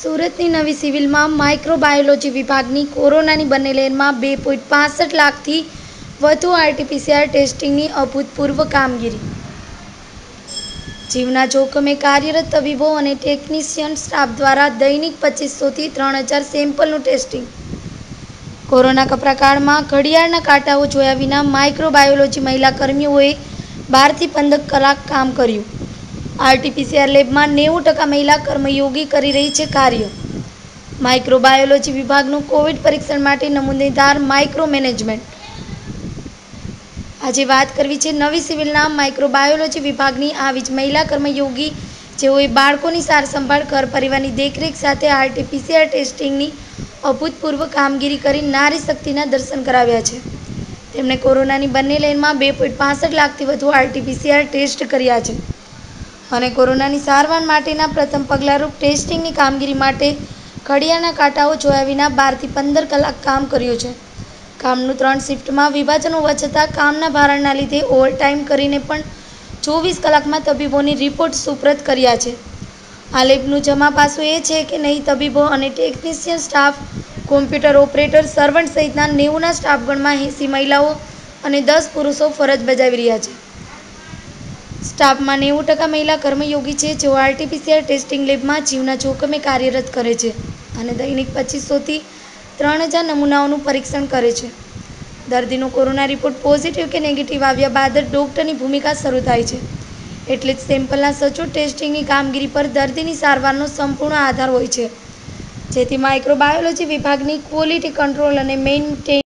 સુરતની નવી સિવિલમાં માઇક્રોબાયોલોજી વિભાગની કોરોનાની બંને લેનમાં બે પોઈન્ટ પાંસઠ લાખથી વધુ આરટીપીસીઆર ટેસ્ટિંગની અભૂતપૂર્વ કામગીરી. જીવના જોખમે કાર્યરત તબીબો અને ટેકનિશિયન સ્ટાફ દ્વારા દૈનિક પચીસોથી ત્રણ હજાર સેમ્પલનું ટેસ્ટિંગ. કોરોના કપરાકાળમાં ઘડિયાળના કાંટાઓ જોયા વિના માઇક્રોબાયોલોજી મહિલા કર્મીઓએ બારથી પંદર કલાક કામ કર્યું. આરટીપીસીઆર લેબમાં નેવું ટકા મહિલા કર્મયોગી કરી રહી છે કાર્ય. માઇક્રોબાયોલોજી વિભાગનું કોવિડ પરીક્ષણ માટે નમૂનેદાર માઇક્રો મેનેજમેન્ટ આજે વાત કરવી છે નવી સિવિલના માઇક્રોબાયોલોજી વિભાગની. આવી જ મહિલા કર્મયોગી, જેઓએ બાળકોની સારસંભાળ, ઘર પરિવારની દેખરેખ સાથે આરટીપીસીઆર ટેસ્ટિંગની અભૂતપૂર્વ કામગીરી કરી નારી શક્તિના દર્શન કરાવ્યા છે. તેમણે કોરોનાની બંને લેનમાં બે પોઈન્ટ લાખથી વધુ આરટીપીસીઆર ટેસ્ટ કર્યા છે. અને કોરોનાની સારવાર માટેના પ્રથમ પગલાંરૂપ ટેસ્ટિંગની કામગીરી માટે ઘડિયાળના કાંટાઓ જોયા વિના બારથી પંદર કલાક કામ કર્યું છે. કામનું ત્રણ શિફ્ટમાં વિભાજન હોવા છતાં કામના ભારણના લીધે ઓવરટાઈમ કરીને પણ ચોવીસ કલાકમાં તબીબોની રિપોર્ટ સુપ્રત કર્યા છે. આ લેબનું જમા પાસું એ છે કે નહીં તબીબો અને technician staff, computer operator, servant સહિતના નેવુંના સ્ટાફગણમાં એંસી મહિલાઓ અને દસ પુરુષો ફરજ બજાવી રહ્યા છે. સ્ટાફમાં નેવું ટકા મહિલા કર્મયોગી છે, જેઓ આરટીપીસીઆર ટેસ્ટિંગ લેબમાં જીવના જોખમે કાર્યરત કરે છે અને દૈનિક પચીસોથી ત્રણ હજાર નમૂનાઓનું પરીક્ષણ કરે છે. દર્દીનો કોરોના રિપોર્ટ પોઝિટિવ કે નેગેટિવ આવ્યા બાદ ડૉક્ટરની ભૂમિકા શરૂ થાય છે. એટલે જ સેમ્પલના સચોટ ટેસ્ટિંગની કામગીરી પર દર્દીની સારવારનો સંપૂર્ણ આધાર હોય છે. જેથી માઇક્રોબાયોલોજી વિભાગની ક્વોલિટી કંટ્રોલ અને મેઇન્ટેન